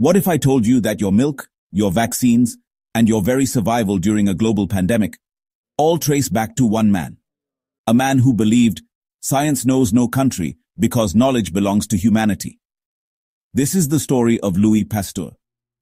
What if I told you that your milk, your vaccines, and your very survival during a global pandemic all trace back to one man? A man who believed science knows no country because knowledge belongs to humanity. This is the story of Louis Pasteur,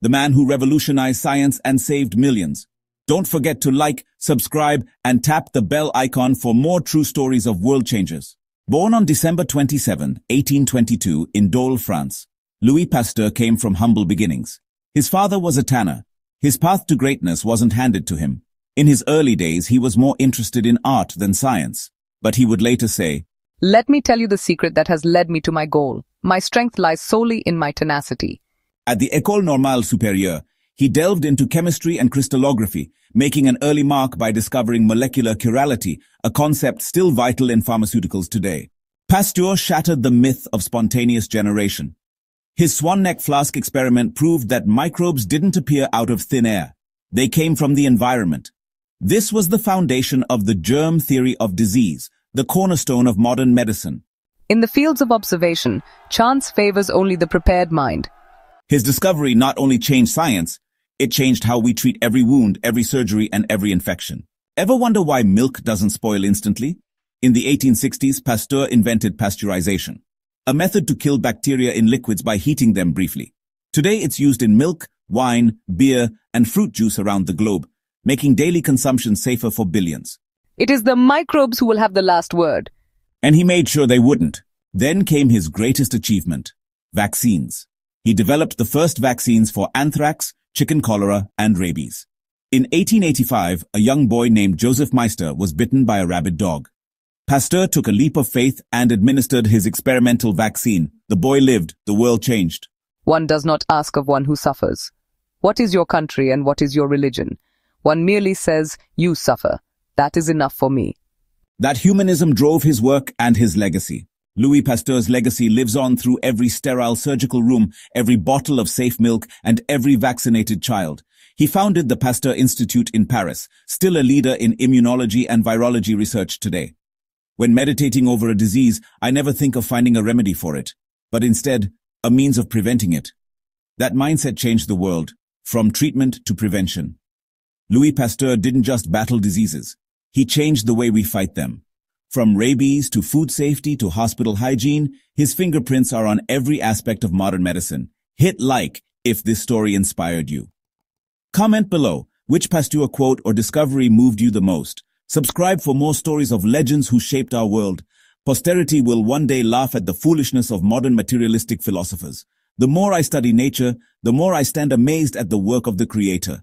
the man who revolutionized science and saved millions. Don't forget to like, subscribe, and tap the bell icon for more true stories of world changers. Born on December 27, 1822, in Dole, France, Louis Pasteur came from humble beginnings. His father was a tanner. His path to greatness wasn't handed to him. In his early days, he was more interested in art than science. But he would later say, Let me tell you the secret that has led me to my goal. My strength lies solely in my tenacity. At the École Normale Supérieure, he delved into chemistry and crystallography, making an early mark by discovering molecular chirality, a concept still vital in pharmaceuticals today. Pasteur shattered the myth of spontaneous generation. His swan neck flask experiment proved that microbes didn't appear out of thin air. They came from the environment. This was the foundation of the germ theory of disease, the cornerstone of modern medicine. In the fields of observation, chance favors only the prepared mind. His discovery not only changed science, it changed how we treat every wound, every surgery, and every infection. Ever wonder why milk doesn't spoil instantly? In the 1860s, Pasteur invented pasteurization a method to kill bacteria in liquids by heating them briefly. Today it's used in milk, wine, beer, and fruit juice around the globe, making daily consumption safer for billions. It is the microbes who will have the last word. And he made sure they wouldn't. Then came his greatest achievement, vaccines. He developed the first vaccines for anthrax, chicken cholera, and rabies. In 1885, a young boy named Joseph Meister was bitten by a rabid dog. Pasteur took a leap of faith and administered his experimental vaccine. The boy lived, the world changed. One does not ask of one who suffers. What is your country and what is your religion? One merely says, you suffer. That is enough for me. That humanism drove his work and his legacy. Louis Pasteur's legacy lives on through every sterile surgical room, every bottle of safe milk, and every vaccinated child. He founded the Pasteur Institute in Paris, still a leader in immunology and virology research today. When meditating over a disease, I never think of finding a remedy for it, but instead, a means of preventing it. That mindset changed the world, from treatment to prevention. Louis Pasteur didn't just battle diseases. He changed the way we fight them. From rabies to food safety to hospital hygiene, his fingerprints are on every aspect of modern medicine. Hit like if this story inspired you. Comment below which Pasteur quote or discovery moved you the most. Subscribe for more stories of legends who shaped our world. Posterity will one day laugh at the foolishness of modern materialistic philosophers. The more I study nature, the more I stand amazed at the work of the Creator.